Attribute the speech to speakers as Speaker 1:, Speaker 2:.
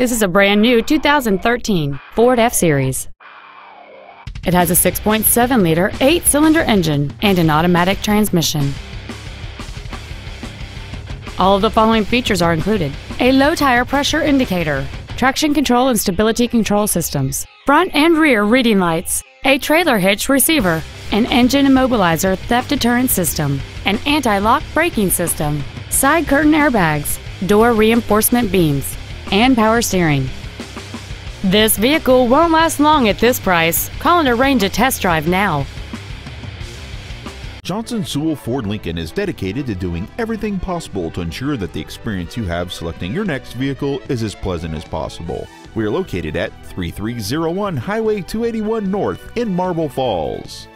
Speaker 1: This is a brand new 2013 Ford F-Series. It has a 6.7 liter, 8 cylinder engine and an automatic transmission. All of the following features are included a low tire pressure indicator, traction control and stability control systems, front and rear reading lights, a trailer hitch receiver, an engine immobilizer theft deterrent system, an anti lock braking system, side curtain airbags, door reinforcement beams, and power steering. This vehicle won't last long at this price. Call and arrange a test drive now.
Speaker 2: Johnson Sewell Ford Lincoln is dedicated to doing everything possible to ensure that the experience you have selecting your next vehicle is as pleasant as possible. We are located at 3301 Highway 281 North in Marble Falls.